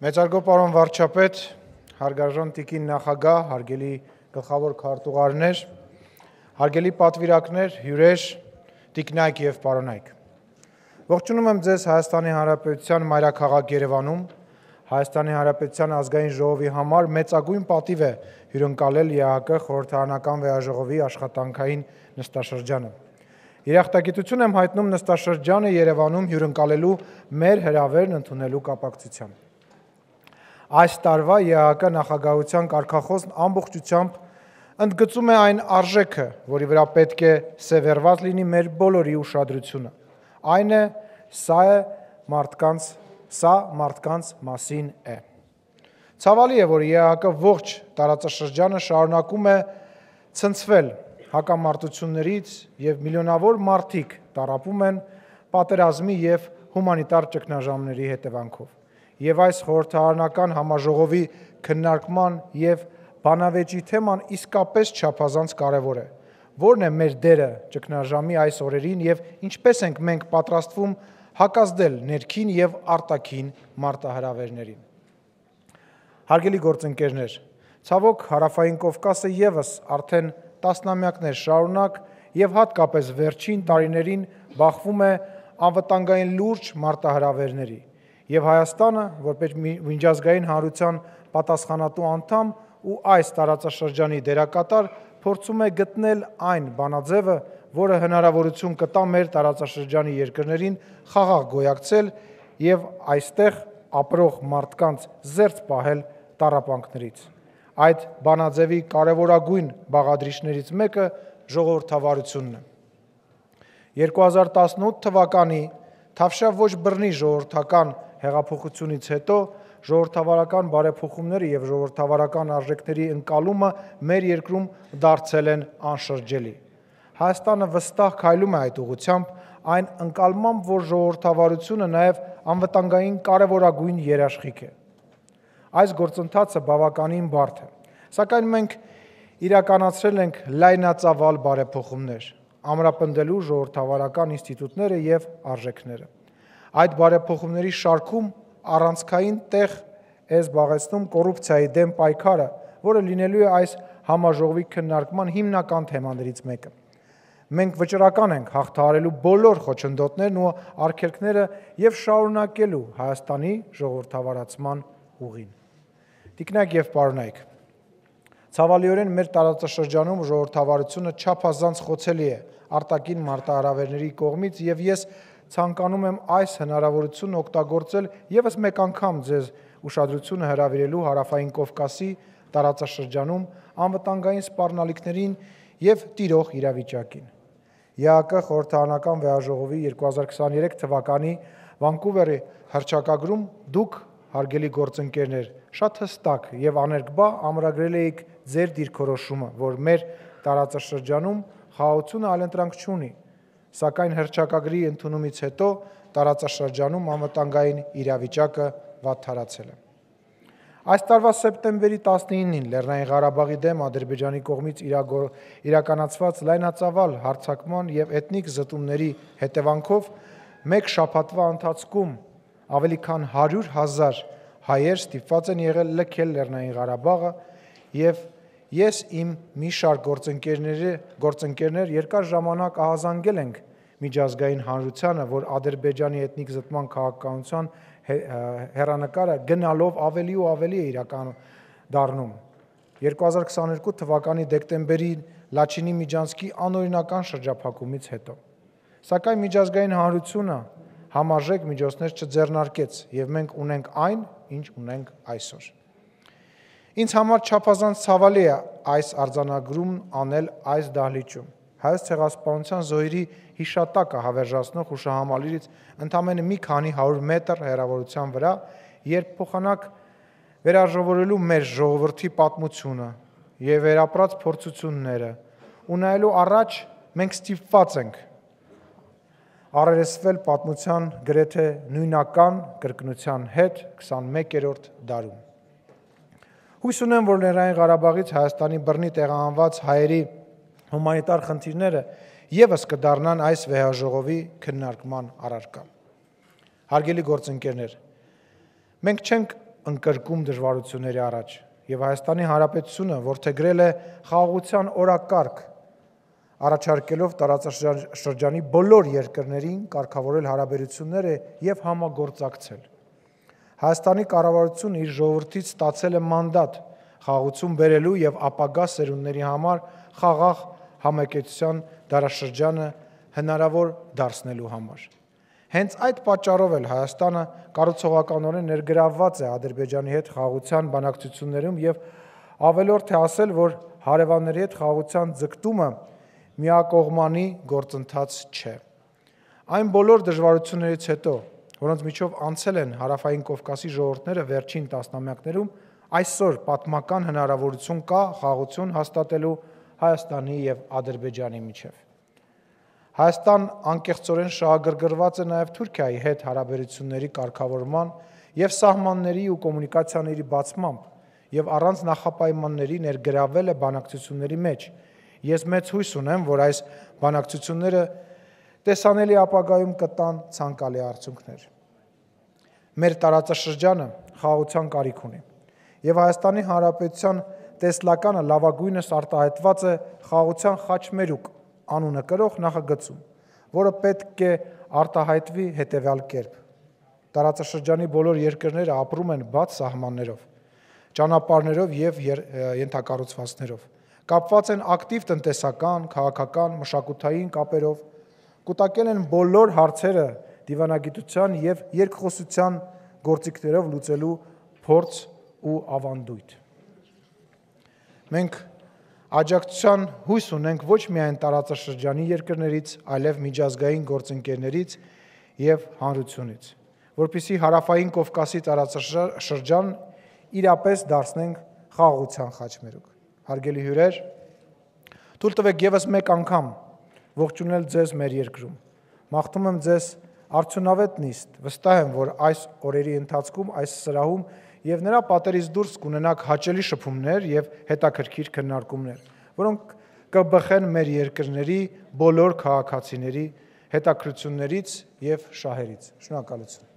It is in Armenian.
Մեծարգո պարոն վարչապետ, հարգարժան տիկին նախագահ, հարգելի գլխավոր քարտուղարներ, հարգելի պատվիրակներ, հյուրեր, տիկնայք եւ պարոնայք։ Ողջունում եմ ձեզ Հայաստանի Հանրապետության մայրաքաղաք Երևանում։ Հայաստանի Հանրապետության ազգային ժողովի համար մեծագույն պատիվ է հյուրընկալել ԵԱՀԿ խորհրդարանական վեաժողովի աշխատանքային նստաշրջանը։ Երախտագիտություն եմ հայտնում նստաշրջանը Երևանում հյուրընկալելու մեր հրավերն ընդունելու կապակցությամբ։ Այս տարվա ԵԱՀԿ նախագահության կարգախոսն ամբողջությամբ ընդգծում է այն արժեքը, որի վրա պետք է սևեռված լինի մեր բոլորի ուշադրությունը։ Այն է սա է մարդկանց, սա մարդկանց մասին է։ Ցավալի է, որ ԵԱՀԿ ողջ տարածաշրջանը շարունակում է ցնցվել հակամարտություններից եւ միլիոնավոր մարդիկ տարապում են պատերազմի եւ հումանիտար ճգնաժամերի հետևանքով եւ այս խորհրդարանական համաժողովի քննարկման եւ բանավեճի թեման իսկապես չափազանց կարեւոր է։ Որն է մեր դերը ճգնաժամի այս օրերին եւ ինչպես ենք մենք պատրաստվում հակազդել ներքին եւ արտաքին մարտահրավերներին։ Հարգելի գործընկերներ, ցավոք հարավային Կովկասը եւս արդեն տասնամյակներ շարունակ եւ հատկապես վերջին տարիներին բախվում է անվտանգային լուրջ մարտահրավերների եւ Հայաստանը, որպես միջազգային հանրության պատասխանատու անդամ ու այս տարածաշրջանի դերակատար, փորձում է գտնել այն բանաձևը, որը հնարավորություն կտա մեր տարածաշրջանի երկրներին խաղաղ գոյակցել եւ այստեղ ապրող մարդկանց զերծ պահել տարապանքներից։ Այդ բանաձևի կարևորագույն բաղադրիչներից մեկը ժողովրդավարությունն է։ 2018 թվականի Թավշյա ոչ բռնի ժողովրդական հեղափոխությունից հետո ժողովրդավարական բարեփոխումները եւ ժողովրդավարական արժեքների ընկալումը մեր երկրում դարձել են անշրջելի։ Հայաստանը վստահ քայլում է այդ ուղությամբ այն ընկալմամբ, որ ժողովրդավարությունը նաև անվտանգային կարևորագույն երաշխիք է։ Այս գործընթացը բավականին բարդ է, սակայն մենք իրականացրել ենք լայնածավալ բարեփոխումներ, ամրապնդելու ժողովրդավարական ինստիտուտները եւ արժեքները։ Այդ բարեփոխումների շարքում առանցքային տեղ է զբաղեցնում կոռուպցիայի դեմ պայքարը, որը լինելու է այս համաժողովի քննարկման հիմնական թեմաներից մեկը։ Մենք վճռական ենք հաղթահարելու բոլոր խոչընդոտներն ու արգելքները եւ շարունակելու Հայաստանի ժողովրդավարացման ուղին։ Տիկնակ եւ պարոնայք, ցավալիորեն մեր տարածաշրջանում ժողովրդավարությունը չափազանց խոցելի է արտակին մարտահրավերների կողմից եւ ես ցանկանում եմ այս հնարավորությունն օգտագործել եւս մեկ անգամ ձեզ ուշադրությունը հրավիրելու հարավային Կովկասի տարածաշրջանում անվտանգային սպառնալիքներին եւ տիրող իրավիճակին։ ԵԱԿ խորհրդարանական վեաժողովի 2023 թվականի Վանկուվերի հրճակագրում դուք հարգելի գործընկերներ շատ հստակ եւ աներկբա ամրագրել եք ձեր դիրքորոշումը, որ մեր տարածաշրջանում խաղաղությունը այլընտրանք չունի սակայն հրճակագրի ընդունումից հետո տարածաշրջանում անվտանգային իրավիճակը վատթարացել է։ Այս տարվա սեպտեմբերի 19-ին Լեռնային Ղարաբաղի դեմ Ադրբեջանի կողմից իրականացված լայնածավալ հարձակման եւ էթնիկ զտումների հետևանքով մեկ շաբաթվա ընթացքում ավելի քան 100.000 հայեր ստիպված են եղել լքել Լեռնային Ղարաբաղը եւ ես իմ մի շարք գործընկերների գործընկերներ երկար ժամանակ ահազանգել ենք միջազգային հանրությանը, որ Ադրբեջանի էթնիկ զտման քաղաքականության հերանեկարը գնալով ավելի ու ավելի է իրական դառնում։ 2022 թվականի դեկտեմբերի Լաչինի Միջանցքի անօրինական շրջափակումից հետո։ Սակայն միջազգային հանրությունը համաժեք միջոցներ չձեռնարկեց եւ մենք ունենք այն, ինչ ունենք այսօր։ Ինձ համար չափազանց ցավալի է այս արձանագրումն անել այս դահլիճում։ Հայոց ցեղասպանության զոհերի հիշատակը հավերժացնող հուշահամալիրից ընդամենը մի քանի 100 մետր հեռավորության վրա, երբ փոխանակ վերաժողովելու մեր ժողովրդի պատմությունը եւ վերապրած փորձությունները ու նայելու առաջ մենք ստիպված ենք առերեսվել պատմության գրեթե նույնական կրկնության հետ 21-րդ դարում։ Հույս ունեմ, որ Լեռնային Ղարաբաղից Հայաստանի բռնի տեղահանված հայերի հումանիտար խնդիրները եւս կդառնան այս վեհաժողովի քննարկման առարկա։ Հարգելի գործընկերներ, մենք չենք ընկրկում դժվարությունների առաջ եւ Հայաստանի Հանրապետությունը որթեգրել է խաղաղության օրակարգ առաջարկելով տարածաշրջանի բոլոր երկրներին կարգավորել հարաբերությունները եւ համագործակցել։ Հայաստանի կառավարությունը իր ժողովրդից ստացել է մանդատ խաղաղություն բերելու եւ ապագա սերունդների համար խաղաղ համակեցության դարաշրջանը հնարավոր դարձնելու համար։ Հենց այդ պատճառով էլ Հայաստանը կառուցողականորեն ներգրավված է Ադրբեջանի հետ խաղաղության բանակցություններում եւ ավելորդ է ասել, որ հարևանների հետ խաղաղության ձգտումը միակողմանի գործընթաց չէ։ Այն բոլոր դժվարություններից հետո, որոնց միջով անցել են հարավային Կովկասի ժողովուրդները վերջին տասնամյակներում, այսօր պատմական հնարավորություն կա խաղաղություն հաստատելու Հայաստանի եւ Ադրբեջանի միջև։ Հայաստան անկեղծորեն շահագրգռված է նաև Թուրքիայի հետ հարաբերությունների կարգավորման եւ սահմանների ու կոմունիկացիաների բացմամբ եւ առանց նախապայմանների ներգրավել է բանակցությունների մեջ։ Ես մեծ հույս ունեմ, որ այս բանակցությունները տեսանելի ապագայում կտան ցանկալի արդյունքներ։ Մեր տարածաշրջանը խաղաղության կարիք ունի եւ Հայաստանի Հանրապետության տեսլականը լավագույնս արտահայտված է խաղաղության խաչմերուկ անունը կրող նախագծում, որը պետք է արտահայտվի հետևյալ կերպ. տարածաշրջանի բոլոր երկրները ապրում են բաց սահմաններով, ճանապարհներով եւ ենթակառուցվածքներով, կապված են ակտիվ տնտեսական, քաղաքական, մշակութային կապերով, կուտակել են բոլոր հարցերը դիվանագիտության եւ երկխոսության գործիքներով լուծելու փորձ ու ավանդույթ։ Մենք աջակցության հույս ունենք ոչ միայն տարածաշրջանի երկրներից, այլև միջազգային գործընկերներից եւ հանրությունից, որpիսի հարավային Կովկասի տարածաշրջան իրապես դարձնենք խաղաղության խաչմերուկ։ Հարգելի հյուրեր, թույլ տվեք եւս մեկ անգամ ողջունել ձեզ մեր երկրում։ Մաղթում եմ ձեզ արդյունավետ նիստ։ Վստահ եմ, որ այս օրերի ընթացքում այս սրահում եւ նրա պատերից դուրս կունենաք հաճելի շփումներ եւ հետաքրքիր քննարկումներ, որոնք կբխեն մեր երկրների բոլոր քաղաքացիների հետաքրություններից եւ շահերից։ Շնորհակալություն։